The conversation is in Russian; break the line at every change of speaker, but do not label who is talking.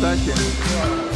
Я на.